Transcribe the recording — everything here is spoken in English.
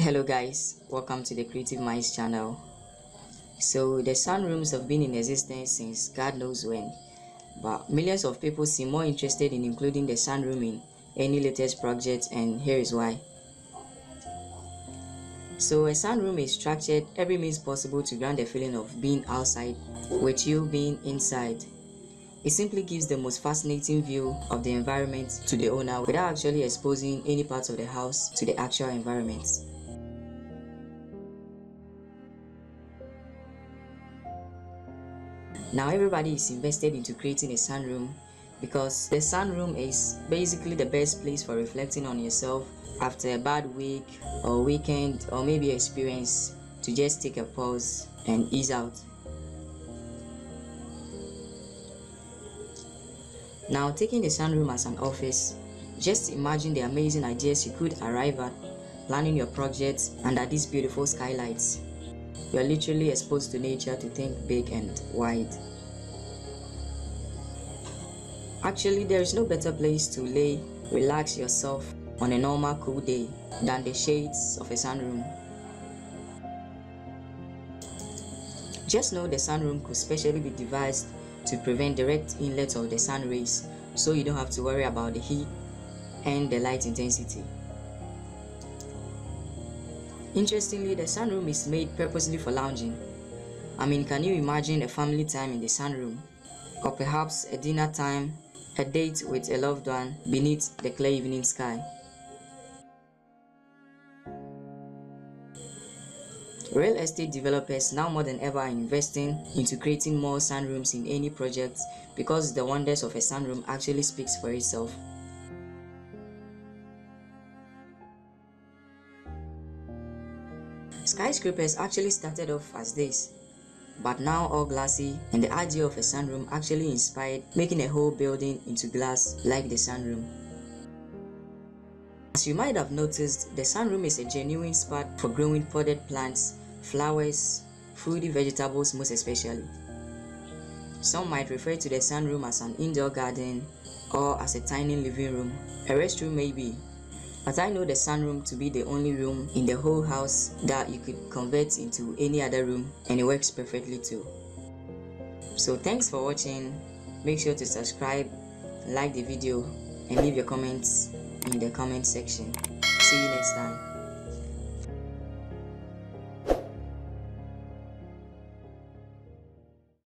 Hello guys, welcome to the Creative Minds channel. So the sunrooms have been in existence since God knows when, but millions of people seem more interested in including the sunroom in any latest project and here is why. So a sunroom is structured every means possible to grant the feeling of being outside with you being inside. It simply gives the most fascinating view of the environment to the owner without actually exposing any part of the house to the actual environment. Now everybody is invested into creating a sunroom because the sunroom is basically the best place for reflecting on yourself after a bad week or weekend or maybe experience to just take a pause and ease out. Now taking the sunroom as an office, just imagine the amazing ideas you could arrive at planning your projects under these beautiful skylights. You are literally exposed to nature to think big and wide. Actually, there is no better place to lay, relax yourself on a normal cool day than the shades of a sunroom. Just know the sunroom could specially be devised to prevent direct inlet of the sun rays so you don't have to worry about the heat and the light intensity. Interestingly, the sunroom is made purposely for lounging. I mean, can you imagine a family time in the sunroom? Or perhaps a dinner time, a date with a loved one beneath the clear evening sky? Real estate developers now more than ever are investing into creating more sunrooms in any project because the wonders of a sunroom actually speaks for itself. Skyscrapers actually started off as this, but now all glassy and the idea of a sunroom actually inspired making a whole building into glass like the sunroom. As you might have noticed, the sunroom is a genuine spot for growing potted plants, flowers, fruity vegetables most especially. Some might refer to the sunroom as an indoor garden or as a tiny living room, a restroom maybe, but I know the sunroom to be the only room in the whole house that you could convert into any other room and it works perfectly too. So thanks for watching, make sure to subscribe, like the video and leave your comments in the comment section. See you next time.